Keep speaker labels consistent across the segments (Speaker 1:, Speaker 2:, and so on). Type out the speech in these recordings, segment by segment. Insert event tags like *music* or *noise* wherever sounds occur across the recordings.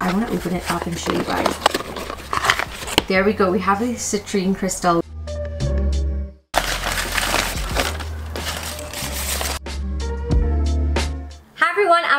Speaker 1: I want to open it up and show you guys. There we go. We have the citrine crystal.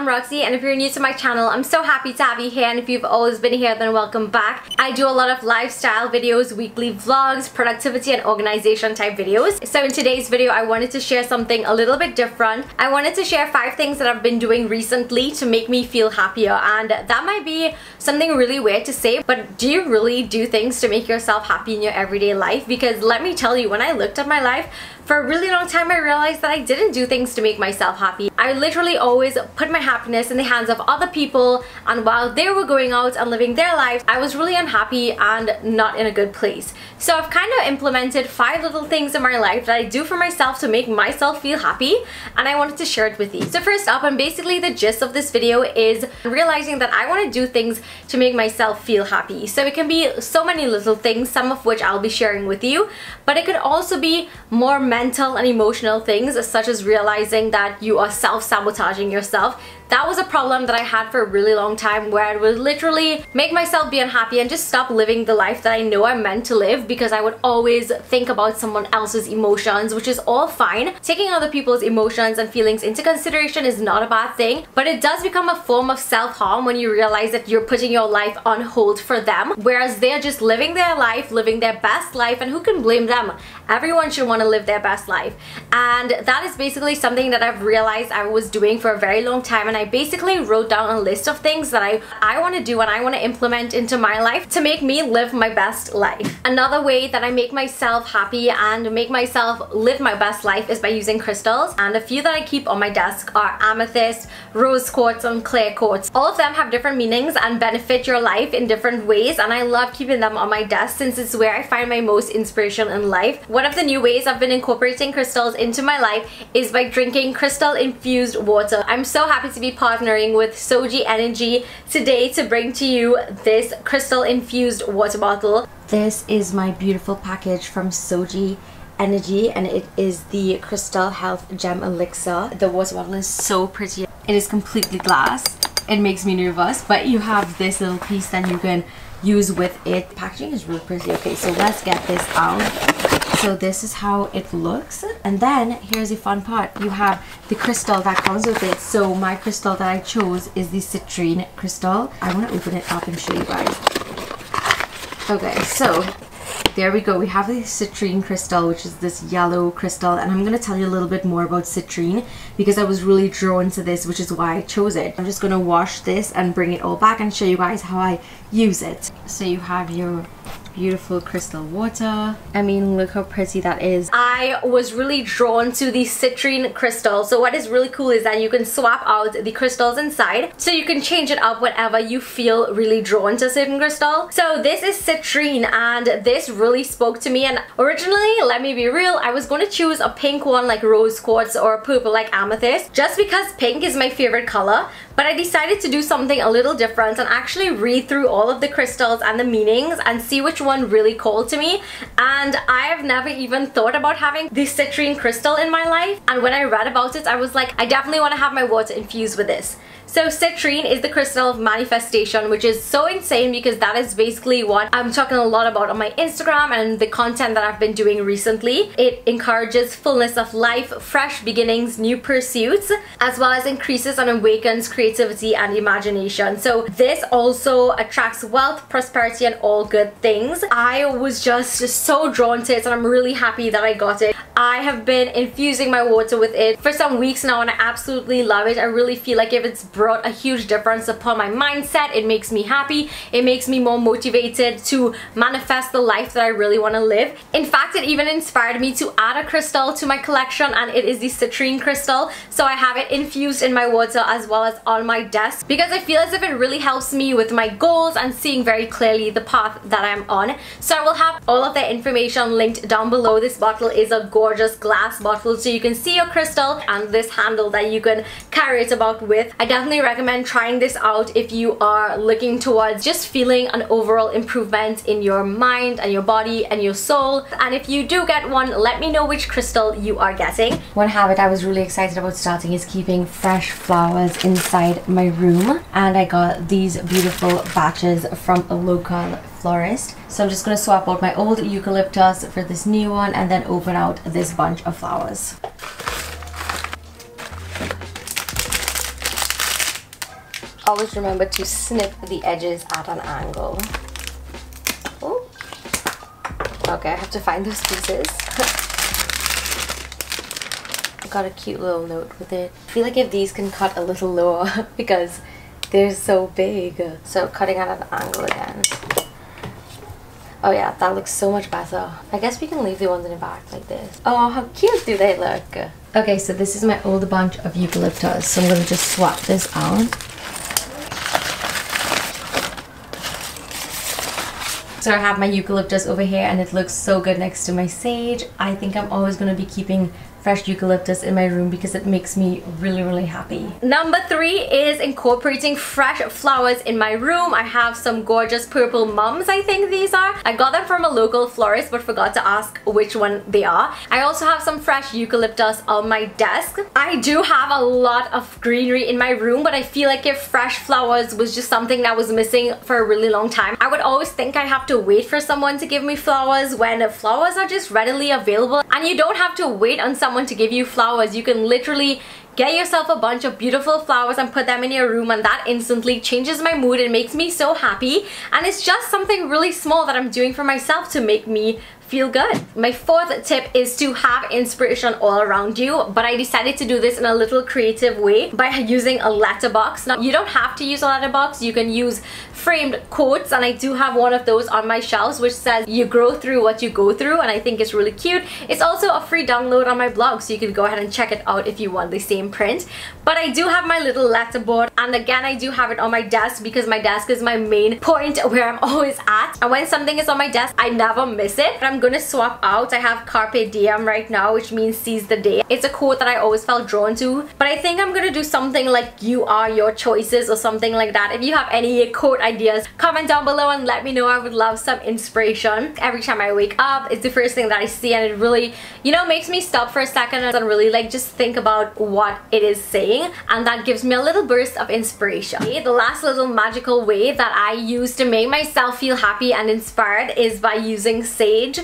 Speaker 1: Roxy and if you're new to my channel, I'm so happy to have you here and if you've always been here, then welcome back. I do a lot of lifestyle videos, weekly vlogs, productivity and organization type videos. So in today's video, I wanted to share something a little bit different. I wanted to share five things that I've been doing recently to make me feel happier and that might be something really weird to say, but do you really do things to make yourself happy in your everyday life? Because let me tell you, when I looked at my life, for a really long time I realized that I didn't do things to make myself happy. I literally always put my happiness in the hands of other people and while they were going out and living their lives, I was really unhappy and not in a good place. So I've kind of implemented five little things in my life that I do for myself to make myself feel happy and I wanted to share it with you. So first up and basically the gist of this video is realizing that I want to do things to make myself feel happy. So it can be so many little things, some of which I'll be sharing with you, but it could also be more mental and emotional things such as realizing that you are self-sabotaging yourself that was a problem that I had for a really long time where I would literally make myself be unhappy and just stop living the life that I know I'm meant to live because I would always think about someone else's emotions, which is all fine. Taking other people's emotions and feelings into consideration is not a bad thing, but it does become a form of self-harm when you realize that you're putting your life on hold for them, whereas they're just living their life, living their best life, and who can blame them? Everyone should want to live their best life. And that is basically something that I've realized I was doing for a very long time and I basically wrote down a list of things that I, I want to do and I want to implement into my life to make me live my best life. Another way that I make myself happy and make myself live my best life is by using crystals and a few that I keep on my desk are amethyst, rose quartz and clear quartz. All of them have different meanings and benefit your life in different ways and I love keeping them on my desk since it's where I find my most inspiration in life. One of the new ways I've been incorporating crystals into my life is by drinking crystal infused water. I'm so happy to be partnering with Soji Energy today to bring to you this crystal infused water bottle. This is my beautiful package from Soji Energy and it is the Crystal Health Gem Elixir. The water bottle is so pretty. It is completely glass. It makes me nervous but you have this little piece that you can use with it. Packaging is really pretty. Okay, so let's get this out. So this is how it looks. And then here's the fun part. You have the crystal that comes with it. So my crystal that I chose is the citrine crystal. I want to open it up and show you guys. Okay, so there we go. We have the citrine crystal, which is this yellow crystal. And I'm going to tell you a little bit more about citrine because I was really drawn to this, which is why I chose it. I'm just going to wash this and bring it all back and show you guys how I use it. So you have your beautiful crystal water. I mean, look how pretty that is. I was really drawn to the citrine crystal. So what is really cool is that you can swap out the crystals inside. So you can change it up whenever you feel really drawn to a certain crystal. So this is citrine and this really spoke to me. And originally, let me be real, I was going to choose a pink one like rose quartz or a purple like amethyst. Just because pink is my favorite color. But I decided to do something a little different and actually read through all of the crystals and the meanings and see which one really called to me. And I have never even thought about having the citrine crystal in my life. And when I read about it, I was like, I definitely want to have my water infused with this. So citrine is the crystal of manifestation, which is so insane because that is basically what I'm talking a lot about on my Instagram and the content that I've been doing recently. It encourages fullness of life, fresh beginnings, new pursuits, as well as increases and awakens creativity and imagination. So this also attracts wealth, prosperity, and all good things. I was just so drawn to it and I'm really happy that I got it. I have been infusing my water with it for some weeks now and I absolutely love it. I really feel like if it's brought a huge difference upon my mindset. It makes me happy. It makes me more motivated to manifest the life that I really want to live. In fact, it even inspired me to add a crystal to my collection and it is the citrine crystal. So I have it infused in my water as well as on my desk because I feel as if it really helps me with my goals and seeing very clearly the path that I'm on. So I will have all of the information linked down below. This bottle is a gorgeous gorgeous glass bottle so you can see your crystal and this handle that you can carry it about with. I definitely recommend trying this out if you are looking towards just feeling an overall improvement in your mind and your body and your soul. And if you do get one, let me know which crystal you are getting. One habit I was really excited about starting is keeping fresh flowers inside my room. And I got these beautiful batches from a local florist. So I'm just going to swap out my old eucalyptus for this new one and then open out this bunch of flowers. Always remember to snip the edges at an angle. Ooh. Okay, I have to find those pieces. *laughs* Got a cute little note with it. I feel like if these can cut a little lower *laughs* because they're so big. So cutting at an angle again. Oh yeah, that looks so much better. I guess we can leave the ones in the back like this. Oh, how cute do they look? Okay, so this is my older bunch of eucalyptus. So I'm gonna just swap this out. So I have my eucalyptus over here and it looks so good next to my sage. I think I'm always gonna be keeping fresh eucalyptus in my room because it makes me really really happy. Number three is incorporating fresh flowers in my room. I have some gorgeous purple mums I think these are. I got them from a local florist but forgot to ask which one they are. I also have some fresh eucalyptus on my desk. I do have a lot of greenery in my room but I feel like if fresh flowers was just something that was missing for a really long time. I would always think I have to wait for someone to give me flowers when flowers are just readily available and you don't have to wait on someone to give you flowers. You can literally get yourself a bunch of beautiful flowers and put them in your room and that instantly changes my mood and makes me so happy and it's just something really small that I'm doing for myself to make me feel good. My fourth tip is to have inspiration all around you, but I decided to do this in a little creative way by using a letterbox. Now, you don't have to use a letterbox. You can use framed quotes, and I do have one of those on my shelves, which says, you grow through what you go through, and I think it's really cute. It's also a free download on my blog, so you can go ahead and check it out if you want the same print. But I do have my little letterboard, and again, I do have it on my desk because my desk is my main point where I'm *laughs* always at. And when something is on my desk, I never miss it. But I'm gonna swap out. I have Carpe Diem right now, which means seize the day. It's a quote that I always felt drawn to, but I think I'm gonna do something like you are your choices or something like that. If you have any quote ideas, comment down below and let me know. I would love some inspiration. Every time I wake up, it's the first thing that I see and it really, you know, makes me stop for a second and really like just think about what it is saying and that gives me a little burst of inspiration. Okay, the last little magical way that I use to make myself feel happy and inspired is by using sage.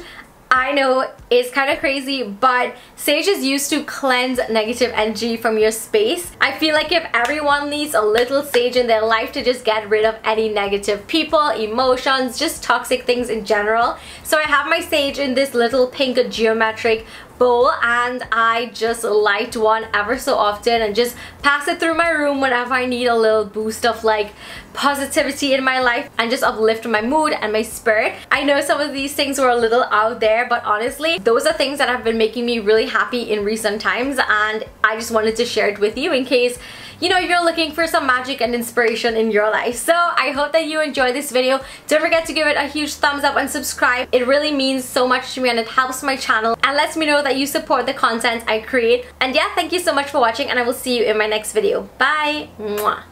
Speaker 1: I know it's kind of crazy, but sage is used to cleanse negative energy from your space. I feel like if everyone needs a little sage in their life to just get rid of any negative people, emotions, just toxic things in general. So I have my sage in this little pink geometric bowl and I just light one ever so often and just pass it through my room whenever I need a little boost of like positivity in my life and just uplift my mood and my spirit. I know some of these things were a little out there but honestly those are things that have been making me really happy in recent times and I just wanted to share it with you in case you know you're looking for some magic and inspiration in your life. So I hope that you enjoyed this video. Don't forget to give it a huge thumbs up and subscribe. It really means so much to me and it helps my channel and lets me know that you support the content I create. And yeah, thank you so much for watching and I will see you in my next video. Bye!